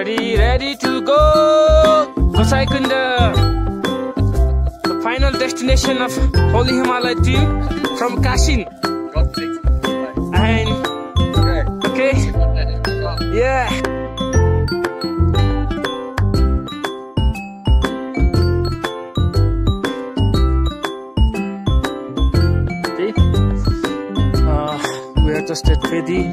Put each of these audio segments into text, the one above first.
ready, ready to go. Gosaikunda, the final destination of Holy Himalaya team from Kashin. And okay, yeah. Uh, we are just at Phedi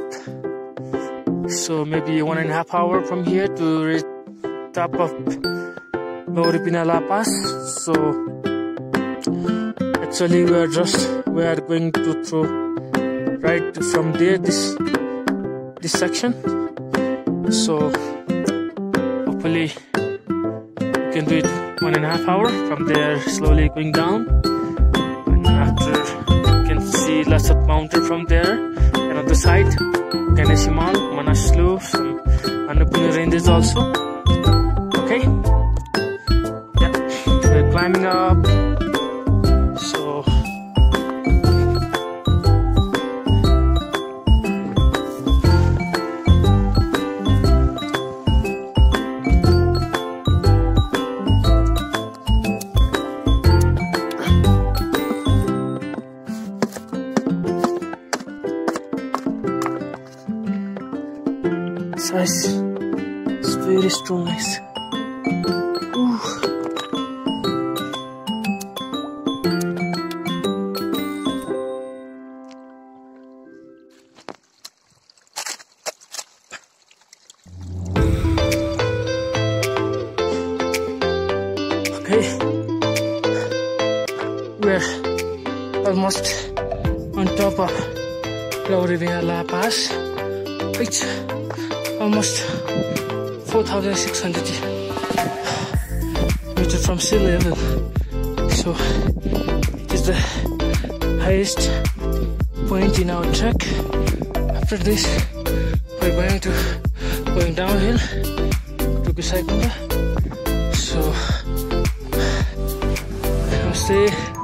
up. So maybe one and a half hour from here to reach top of Lauribina La Pass. So actually we are just we are going to throw right from there this this section. So hopefully we can do it one and a half hour from there slowly going down and after you can see lots of mountain from there and on the side Ganesh Himal, Manaslu, some Annapurna ranges also. Okay? Yeah. We're climbing up size is very strong Ooh. okay. We're almost on top of La Pass which almost 4,600 meters from sea level. So it is the highest point in our trek. After this, we're going to going downhill to Gosaikunda. So I'll stay.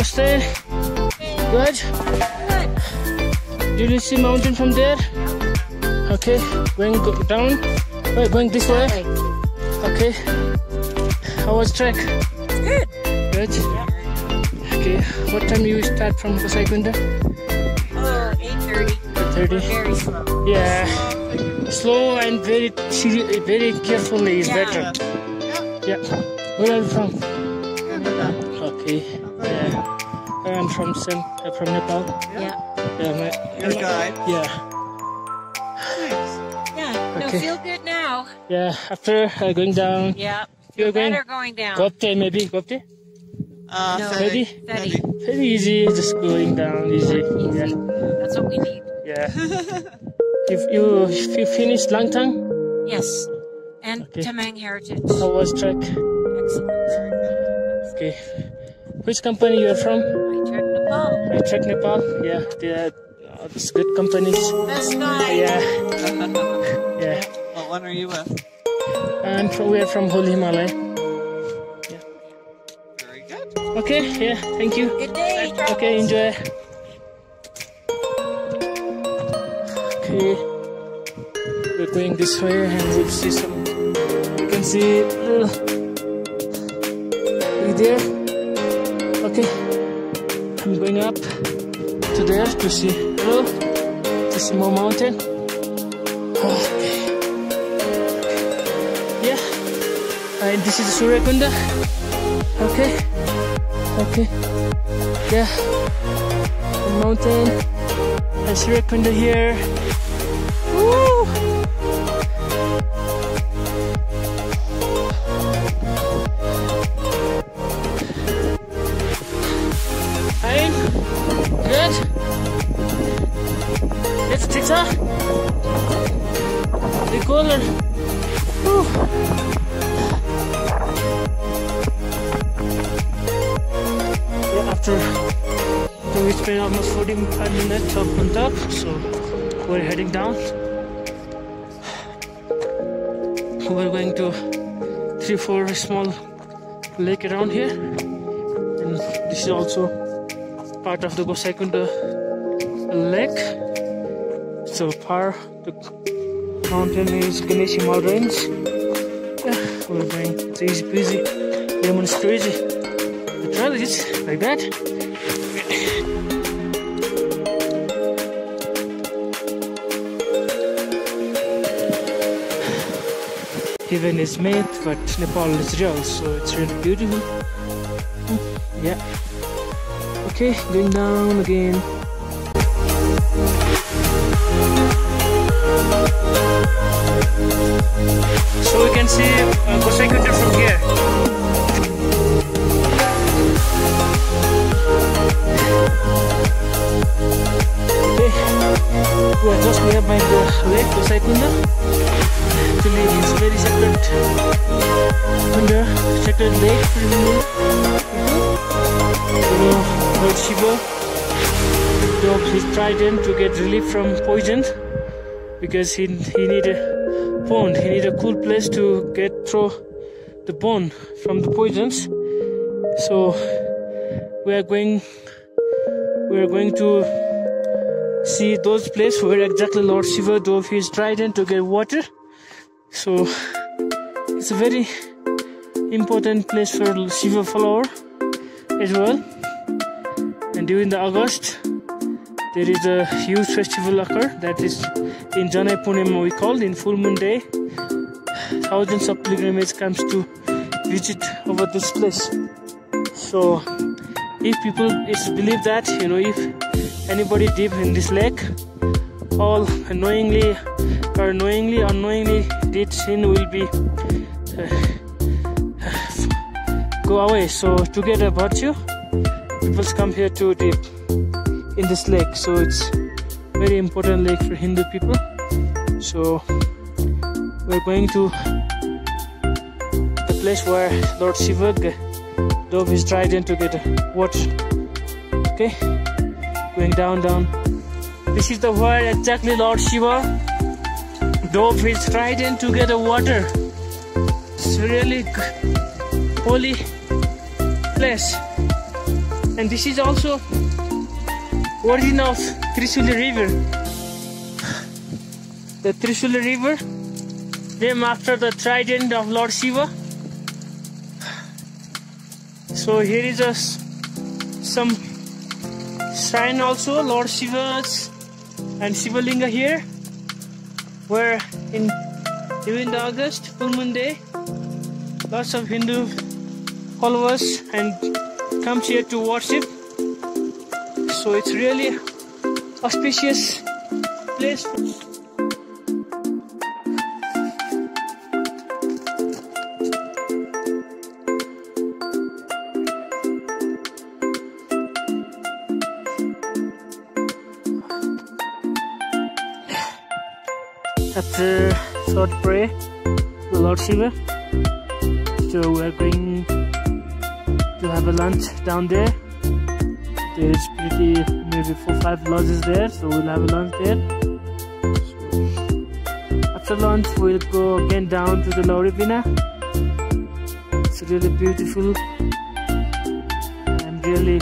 Namaste. Good. Did you see mountain from there? Okay. Going go down. Wait, going this way. Okay. How was trek? Good. Good. Okay. What time you start from Gosaikunda? Oh, uh, 8.30. 30. Very slow. Yeah. Slow and very very carefully is Yeah. better. Yeah. Where are you from? Okay. Yeah. I'm from Sem- uh, from Nepal. Yeah. Yeah. My, Your guide. Yeah. Yeah. No, Okay. feel good now. Yeah. After uh, going down, Yeah. you're Feel going better going down. Gopte maybe Gopte. Uh, No. Maybe. Steady. Very easy, just going down easy. Easy. Yeah. That's what we need. Yeah. if you if you finish Langtang, Yes. And Okay. Tamang Heritage. how was trek? Excellent. Okay. Which company you are from? I trek Nepal. I Trek Nepal. Yeah, they are uh, it's good companies. Best guy. Yeah, yeah. what one are you with? I'm from, we're from Holy Himalaya. Very good. Okay, yeah, thank you. Good day. Okay, enjoy. Okay, we're going this way and we'll see some. You can see little. You there? Okay, I'm going up to there to see little, to see more mountain. Okay. Yeah, and this is Suryakunda. Okay, okay, yeah, the mountain and Suryakunda here. So we spent almost 45 minutes up on top, so we're heading down. We're going to three, four small lake around here, and this is also part of the Gosaikunda lake. So far, the mountain is Ganesh Himal Range. Yeah, we're going. It's easy peasy, lemon squeezy. Trail is like that. Even is made, but Nepal is real, so it's really beautiful. Hmm, Yeah. Okay, going down again. So we can see uh, Gosaikunda from here. We are just nearby the lake Gosaikunda. Actually, it's very sacred. Kunda, sacred lake for Hindu people. You know, Lord Shiva dropped his trident to get relief from poison because he he need a pond. He need a cool place to get through the bone from the poisons. So we are going we are going to see those places where exactly Lord Shiva drove his trident to get water. So it's a very important place for Shiva follower as well. And during the August, there is a huge festival occur that is in Janai Purnima we call in full moon day. Thousands of pilgrimage comes to visit over this place. So if people it's believed that you know if anybody deep in this lake? All knowingly or knowingly unknowingly did sin will be uh, go away. So to get a virtue people come here to dip in this lake. So it's very important lake for hindu people. So we're going to the place where lord shiva dove his trident to get water okay going down down this is the where exactly lord shiva dove his trident to get a water it's really holy place and this is also origin of Trishuli River. The Trishuli River named after the trident of Lord Shiva. So here is s- some shrine also, Lord Shiva's and Shiva Linga here, where in during the August full moon day, lots of Hindu followers and comes here to worship. So it's really auspicious place after short prayer. To Lord Shiva so we're going to have a lunch down there. There's pretty maybe four five lodges there so we'll have a lunch there. After lunch we'll go again down to the Lauribina it's really beautiful. I'm really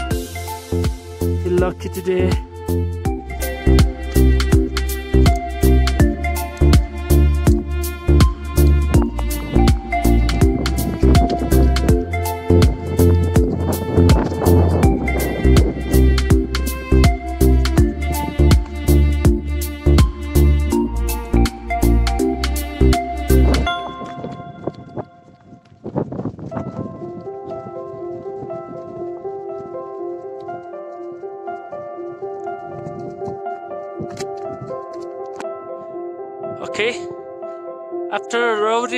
feel lucky today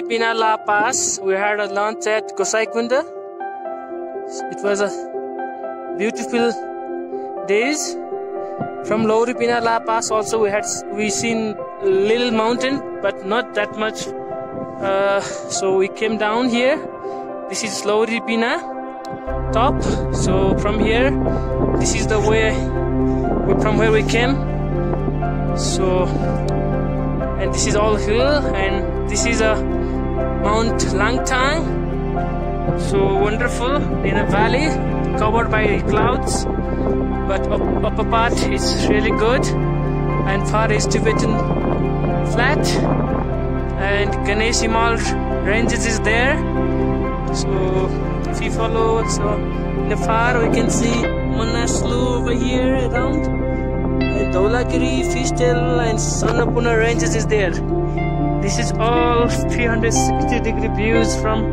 Lauribina La Pass, we had a lunch at Gosaikunda. It was a beautiful days. From Lauribina La Pass also we had we seen little mountain but not that much. Uh, so we came down here. This is Lauribina top. So from here, this is the way from where we came. So and this is all hill and this is a Mount Langtang. So wonderful in a valley covered by clouds, but up, upper part is really good. And far is Tibetan flat, and Ganesh Himal ranges is there. So if you follow, so in the far we can see Manaslu over here around. And Dhaulagiri, Fishtail and Annapurna ranges is there. This is all 360 degree views from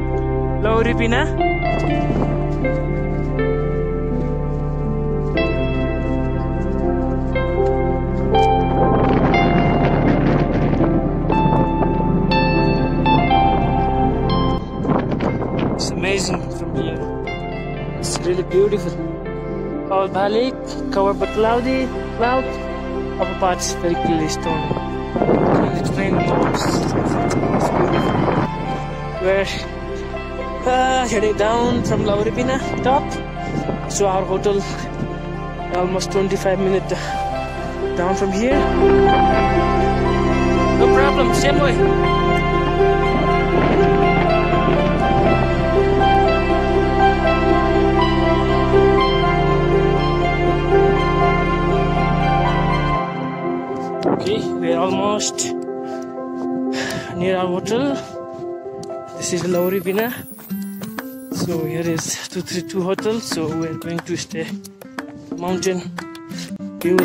Lauribina. It's amazing from here. It's really beautiful. All valley covered by cloudy cloud. Upper parts very clearly stormy. More. It's beautiful. We're uh, heading down from Lauribina top to our hotel. Almost 25 minutes down from here. No problem, same way. Almost near our hotel. This is Lauribina. So here is 232 hotel. So we're going to stay mountain view.